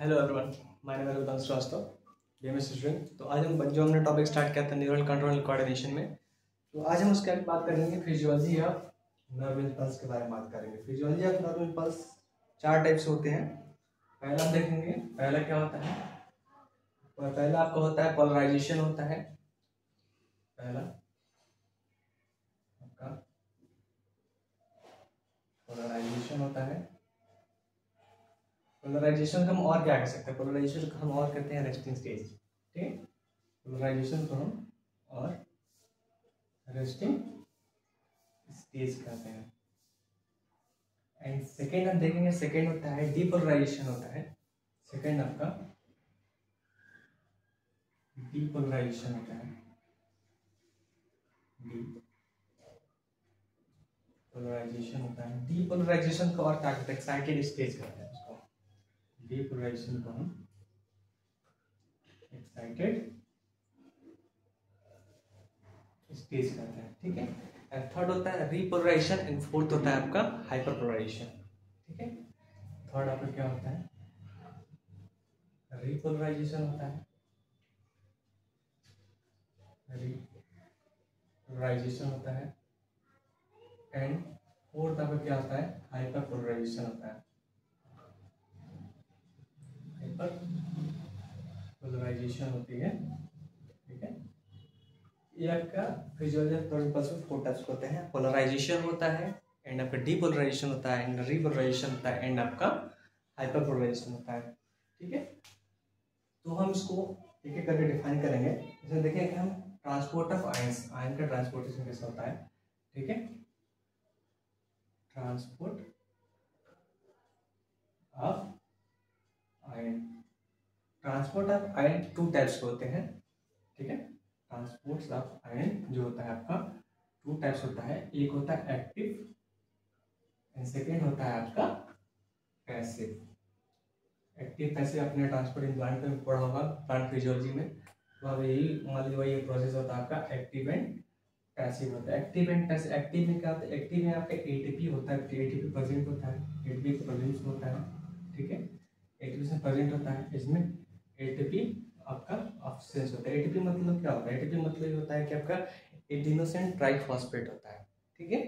Hello everyone my name है रुदान Srivastava BMS student तो आज हम जो हमने टॉपिक स्टार्ट किया था न्यूरल कंट्रोल कोऑर्डिनेशन में। तो आज हम उसके बात करेंगे फिजियोलॉजी ऑफ़ नर्व इम्पल्स के बारे में बात करेंगे। फिजियोलॉजी ऑफ़ नर्व इम्पल्स चार टाइप्स होते हैं। पहला हम देखेंगे, पहला क्या होता है? पहला आपका होता है पोलराइजेशन होता है। पहला आपका पोलराइजेशन होता है। पोलराइजेशन को हम और क्या कर सकते हैं? पोलराइजेशन को हम और कहते हैं रेस्टिंग स्टेज ठीक पोलराइजेशन को हम और रेस्टिंग स्टेज कहते हैं। एंड सेकेंड हम देखेंगे सेकेंड होता है डीपोलराइजेशन होता है। सेकेंड आपका डीपोलराइजेशन होता है। डीपोलराइजेशन होता है। डीपोलराइजेशन को और क्या कहते हैं? एक्साइटेड स्टेज कहते हैं। को हम एक्साइटेड स्टेज कहते हैं, ठीक है? थर्ड होता है रिपोलराइजेशन एंड फोर्थ होता है आपका हाइपरपोलराइजेशन ठीक है? थर्ड आपका क्या होता है? रिपोलराइजेशन होता है। रिपोलराइजेशन होता है। एंड फोर्थ आपका क्या होता है? हाइपरपोलराइजेशन होता है। हाइपर पोलराइजेशन होती है, ठीक है? ये आपका फिजियोलॉजी पल्स में फोर टाइप्स होते हैं पोलराइजेशन होता है एंड आपका डीपोलराइजेशन होता है एंड रिपोलराइजेशन होता है एंड आपका हाइपर पोलराइजेशन होता है, ठीक है? तो हम इसको एक एक करके डिफाइन करेंगे। जैसे देखें कि हम ट्रांसपोर्ट ऑफ़ आयंस आयन का ट्रांसपोर्टेशन कैसे होता है, ठीक है? Transport of ion transport of ion two types होते हैं, ठीक है? ट्रांसपोर्ट ऑफ़ आयन जो होता है आपका टू टाइप्स होता है। एक होता है एक्टिव एंड सेकेंड होता है आपका पैसिव एक्टिव पैसिव अपने ट्रांसपोर्ट इन प्लांट में पढ़ा होगा प्लांट फिजियोलॉजी में। वहाँ पे यही मान लीजिए वही प्रोसेस होता है आपका एक्टिव एंड पैसिव होता है। एक्टिव एंड पैसिव एक्टिव में क्या होता है? एक्टिव में आपका एटीपी होता है एटीपी प्रेजेंट होता है एटीपी प्रेजेंट होता है, ठीक है? एटीपी प्रेजेंट होता है, इसमें एटीपी आपका ऑब्सेंस होता है। एटीपी मतलब क्या होता है? एटीपी मतलब ये होता है कि आपका एडिनोसिन ट्राइफॉस्फेट होता है, ठीक है?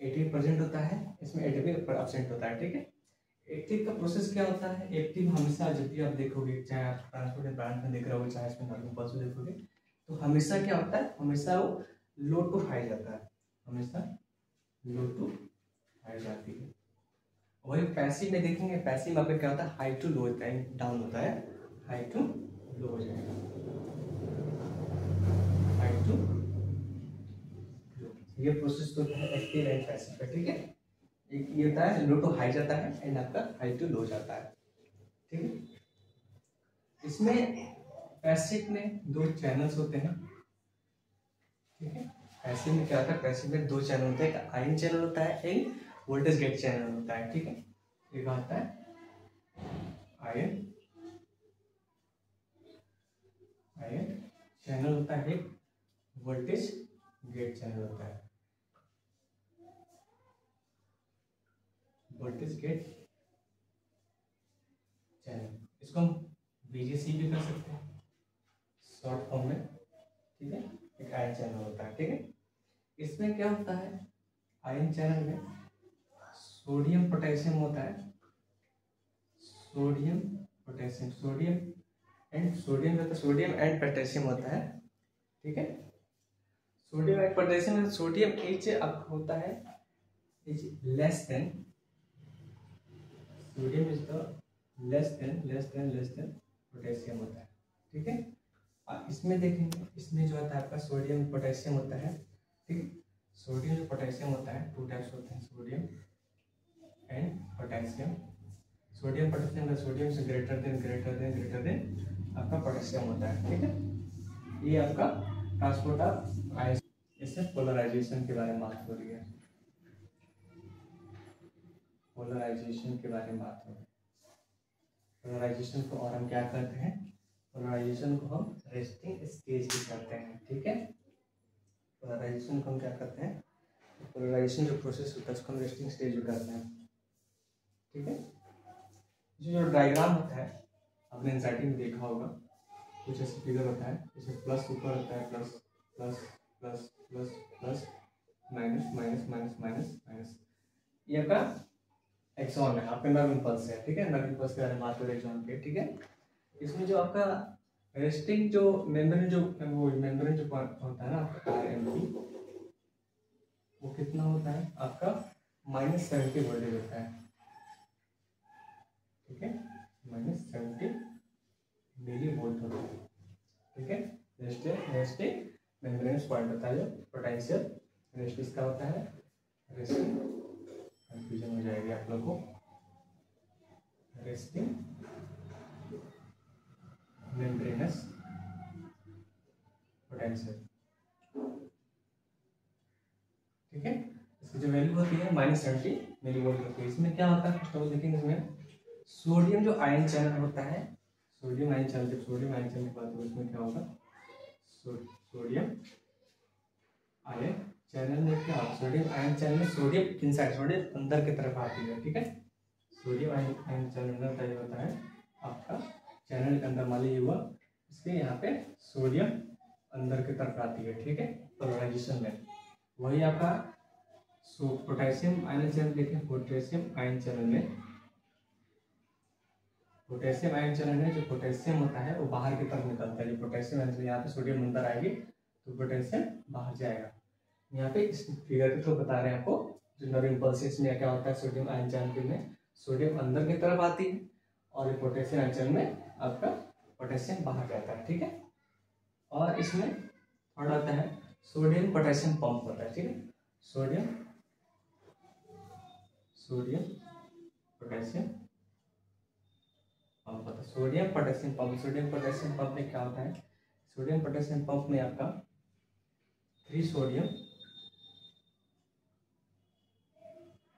एटीपी प्रेजेंट होता है, इसमें एटीपी होता है, ठीक है? एक्टिव का प्रोसेस क्या होता है? एक्टिव हमेशा जब भी आप देखोगे, चाहे आप ट्रांसपोर्ट प्लांट में देख रहे हो, चाहे इसमें नॉर्मल में देखोगे तो हमेशा क्या होता है? हमेशा वो लो टू हाई जाता है। हमेशा लो टू हाई जाती है। वही पैसिव में देखेंगे पैसिव में आपका क्या होता है? हाई टू लो डाउन होता है। हाई टू लो हो जाएगा। हाई टू लो ये प्रोसेस तो है एक्टिव एंड पैसिव का ठीक है? एक ये होता है लो टू हाई जाता है एंड आपका हाई टू लो जाता है। ठीक है? इसमें पैसिव में दो चैनल्स होते हैं। ठीक है? पैसिव में क्या होता है? पैसिव में दो चैनल होते हैं। एक आयन चैनल होता है, एक वोल्टेज गेट चैनल होता है, ठीक है? एक आता है? आयन आयन चैनल होता है एक वोल्टेज गेट चैनल होता है। वोल्टेज गेट चैनल इसको हम बीजेसी भी कर सकते हैं शॉर्ट फॉर्म में, ठीक है? एक आयन चैनल होता है, ठीक है? इसमें क्या होता है? आयन चैनल में सोडियम पोटेशियम होता है। Sodium potassium, sodium and sodium होता है, सोडियम एंड पोटेशियम होता है। ठीक है? Sodium and potassium sodium H अब होता है is less than sodium is the less than less than less than potassium होता है। ठीक है? अब इसमें देखेंगे, इसमें जो होता है आपका सोडियम पोटेशियम होता है। ठीक है? सोडियम जो पोटेशियम होता है टू टाइप्स होते हैं, sodium and potassium sodium potassium का सोडियम से greater than greater than greater than आपका पोटेशियम होता है, ठीक है? ये आपका ट्रांसपोर्ट ऑफ़ आयन इससे पोलराइजेशन के बारे में बात हो रही है। पोलराइजेशन के बारे में बात हो रही है। पोलराइजेशन को और हम क्या करते हैं? पोलराइजेशन को हम रेस्टिंग स्टेज भी करते हैं, ठीक है? पोलराइजेशन को हम क्या करते हैं? पोलराइजेशन जो प्रोसेस होता है, उसको हम रेस्टिंग स्टेज में करते हैं। ठीक है? जो जो डायग्राम होता है, आपने एनजाइटी में देखा होगा, कुछ ऐसे फिगर होता है, जैसे प्लस ऊपर होता है plus plus plus plus plus minus minus minus minus minus ये आपका एक्सॉन है, आपका नर्व इम्पल्स है, ठीक है? नर्व इम्पल्स के बारे में बात करें एक्सॉन के, ठीक है? इसमें जो आपका रेस्टिंग जो मेम्ब्रेन जो, वो मेम्ब्रेन जो होता है ना, आपका वो कितना होता है? आपका माइनस सेवेंटी वोल्टेज होता है। ठीक है? माइनस सेवेंटी मिली वोल्ट होता है? ठीक है रेस्टिंग रेस्टिंग मेम्ब्रेन पॉइंट होता है जो पोटेंशियल रेस्ट इसका होता है? रेस्टिंग कंफ्यूजन हो जाएगी आप लोग को। रेस्टिंग मेम्ब्रेनस पोटेंशियल ठीक है? इसकी जो वैल्यू होती है माइनस सेवेंटी मिली वोल्ट होती है। इसमें क्या होता है? फ़र्स्ट ऑफ़ ऑल देखेंगे इसमें सोडियम जो आयन चैनल होता है, सोडियम आयन चैनल, जब सोडियम आयन चैनल की बात करें उसमें क्या होगा? सोडियम आयन चैनल में क्या सोडियम आयन चैनल में सोडियम किन साइड सोडियम अंदर की तरफ़ आती है, ठीक है? सोडियम आयन आयन चैनल में तय होता है आपका चैनल के अंदर, मान हुआ, इसके यहाँ पे सोडियम अंदर की तरफ़ आती है, ठीक है? पोलराइजेशन में। वही आपका सो पोटेशियम आयन चैनल देखें पोटेशियम आयन चैनल में पोटेशियम आयन चैनल में जो पोटेशियम होता है, वो बाहर की तरफ़ निकलता है। जो पोटेशियम आयन यहाँ पे सोडियम अंदर आएगी तो पोटेशियम बाहर जाएगा। यहाँ पे इस फिगर के थ्रू बता रहे हैं आपको, जो नर्व इम्पल्सिस में क्या होता है, सोडियम आयन चैनल में, सोडियम अंदर की तरफ़ आती है, और ये पोटेशियम आयन चैनल में आपका पोटेशियम बाहर जाता है, ठीक है? और इसमें थोड़ा होता है, सोडियम पोटेशियम पंप होता है, ठीक है? सोडियम सोडियम पोटेशियम पंप होता है sodium potassium pump sodium potassium pump में क्या होता है? सोडियम पोटेशियम पंप में आपका three sodium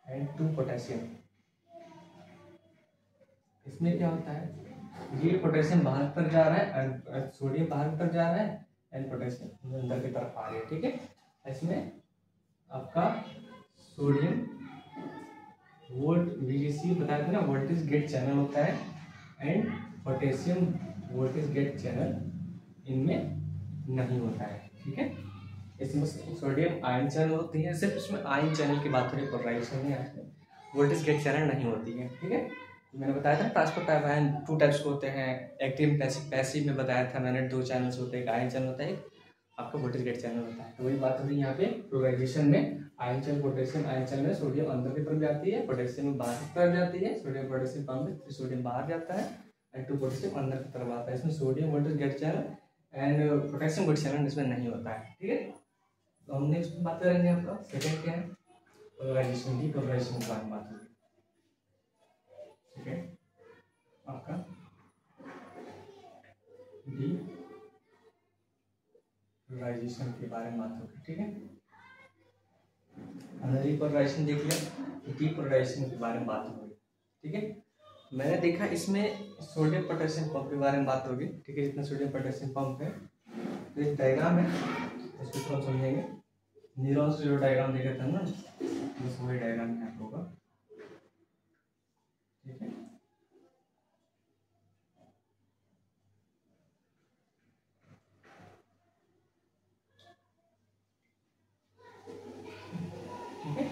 and two potassium इसमें क्या होता है? ये पोटेशियम बाहर तरफ़ जा रहा है एंड सोडियम बाहर तरफ़ जा रहा है एंड पोटेशियम अंदर की तरफ़ आ रही है, ठीक है? इसमें आपका सोडियम वोल्ट वीजीसी बताया था ना वोल्टेज गेट चैनल होता है। And potassium voltage gate channel इनमें नहीं होता है, ठीक है? इसमें सोडियम आयन चैनल होती है, सिर्फ़ इसमें आयन चैनल की बात हो रही पोलराइजेशन में वोल्टेज गेट चैनल नहीं होती है, ठीक है? मैंने बताया था transport type ion two types के होते हैं एक्टिव पैसिव पैसिव में बताया था मैंने, दो चैनल्स होते हैं, एक आयन चैनल होता है, एक आपका वोल्टेज गेट चैनल होता है। तो वही बात हो रही है यहाँ पे पोलराइजेशन में। Ion channel potassium ion channel में सोडियम अंदर की तरफ़ जाती है, पोटेशियम बाहर की तरफ़ जाती है, सोडियम पोटेशियम पंप में सोडियम बाहर जाता है एंड टू पोटेशियम अंदर की तरफ़ आता है। इसमें sodium voltage gate channel and potassium gate channel इसमें नहीं होता है, ठीक है? तो हम नेक्स्ट बात करेंगे आपका सेकेंड क्या है? पोलराइजेशन की पोलराइजेशन के बारे में बात ठीक है? आपका डी पोलराइजेशन के बारे में बात होगी, ठीक है? हमने रिपोलराइजेशन देख लिया डीपोलराइजेशन के बारे में बात होगी ठीक है? मैंने देखा इसमें सोडियम पोटेशियम पंप के बारे में बात होगी, ठीक है? जितना सोडियम पोटेशियम पंप है तो एक डायग्राम है, इसको थोड़ा समझेंगे न्यूरॉन्स जो डायग्राम देखा था ना बस वही डायग्राम यहाँ होगा ठीक है ठीक है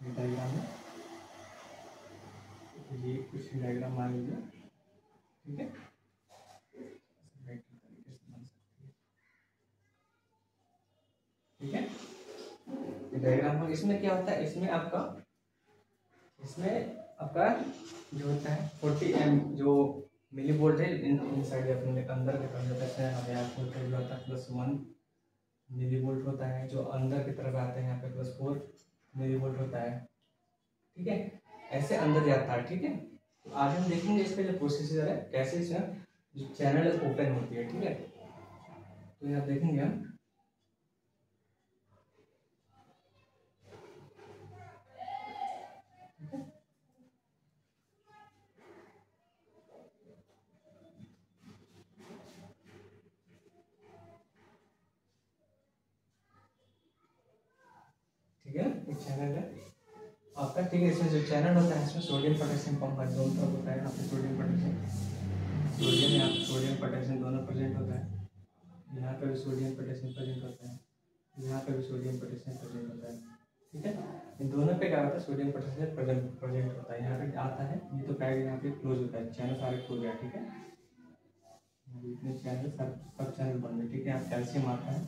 ये डायग्राम है ये कुछ डायग्राम मान लीजिए, ठीक है? ठीक है? डायग्राम इसमें क्या होता है? इसमें आपका इसमें आपका जो होता है फोर्टी एम जो मिली वोल्ट है, इन इनसाइड अपने अंदर के तरफ़ जाता है हमें यहाँ वोल्टेज जो होता है प्लस वन मिली वोल्ट होता है, जो अंदर की तरफ़ आता है, यहाँ पे प्लस फोर मिली वोल्ट होता है। ठीक है? ऐसे अंदर जाता है, ठीक है? तो आज हम देखेंगे इसका जो प्रोसीजर है, कैसे इसमें जो चैनल ओपन होती है, ठीक है? तो यहाँ देखेंगे हम। ठीक है? चैनल है। आपका ठीक है इसमें जो चैनल होता है, इसमें सोडियम पोटेशियम पंप का दोनों तरफ़ होता है, यहाँ पे सोडियम पोटेशियम सोडियम पोटेशियम दोनों प्रेजेंट होता है। यहाँ पे भी सोडियम पोटेशियम प्रेजेंट होता है। यहाँ पे भी सोडियम पोटेशियम प्रेजेंट होता है। ठीक है? इन दोनों पे क्या होता है? सोडियम पोटेशियम प्रेजेंट होता है। यहाँ पे आता है, ये तो पैड यहाँ पे क्लोज होता है। चैनल सारे खुल गया, ठीक है? इतने चैनल सब सब चैनल बन गए ठीक है? यहाँ कैल्शियम आता है।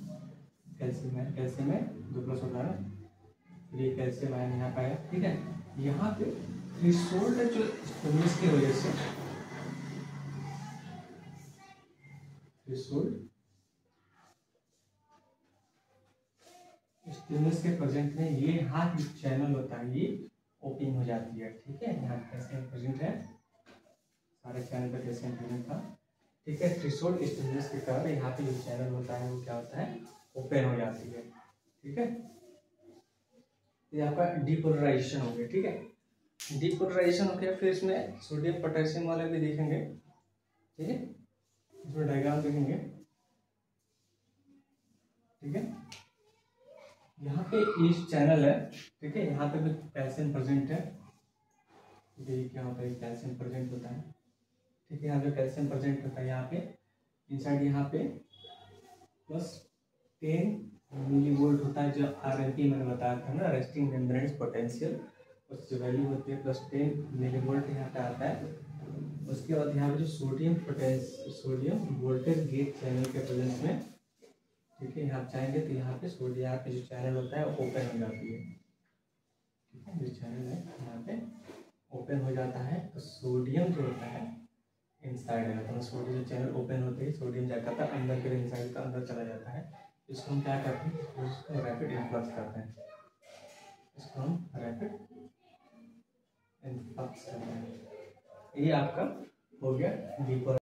कैल्शियम है कैल्शियम में दो प्लस होता है ये कैल्शियम आयन यहाँ पे आया, ठीक है? यहाँ पे थ्रेशोल्ड जो स्टोनेस की वजह से। स्टिमुलस के प्रेजेंट में ये की चैनल होता है, ये ओपनिंग हो जाती है, ठीक है? यहाँ कैसे प्रेजेंट है। सारे चैनल पे कैसे प्रेजेंट था, ठीक है? थ्रेशोल्ड स्टिमुलस के कारण यहाँ पे जो चैनल होता है, वो क्या होता है? ओपन हो जाती है, ठीक है? ये आपका डिपोलराइजेशन हो गया, ठीक है? डिपोलराइजेशन हो गया, फिर इसमें सोडियम पोटेशियम वाले भी देखेंगे, ठीक है? इसमें डायग्राम देखेंगे, ठीक है? यहाँ पे इस चैनल है, ठीक है? यहाँ पे भी कैल्शियम प्रेजेंट है। ये क्या होता है कैल्शियम प्रेजेंट होता है, ठीक है? यहाँ पे कैल्शियम प्रेजेंट होता है, यहाँ पे। इनसाइड यहाँ पे प्लस टेन मिली वोल्ट होता है जो आर एम पी मैंने बताया था ना रेस्टिंग मेम्ब्रेन्स पोटेंशियल उसकी वैल्यू होती है प्लस टेन मिली वोल्ट यहाँ पे आता है। उसके बाद यहाँ पे जो सोडियम पोटेंस सोडियम वोल्टेज गेट चैनल के प्रेजेंस में, ठीक है, यहाँ चाहेंगे तो यहाँ पे सोडियम पे जो चैनल होता है ओपन हो जाती है। ठीक है, जो चैनल है, यहाँ पे ओपन हो जाता है तो सोडियम जो होता है इनसाइड है। तो सोडियम चैनल ओपन होते ही सोडियम जाकर है अंदर के इनसाइड का अंदर चला जाता है। इसको हम क्या करते हैं? इसको रैपिड इन्फ्लक्स करते हैं। इसको हम रैपिड इन्फ्लक्स करते हैं। ये आपका हो गया डीपर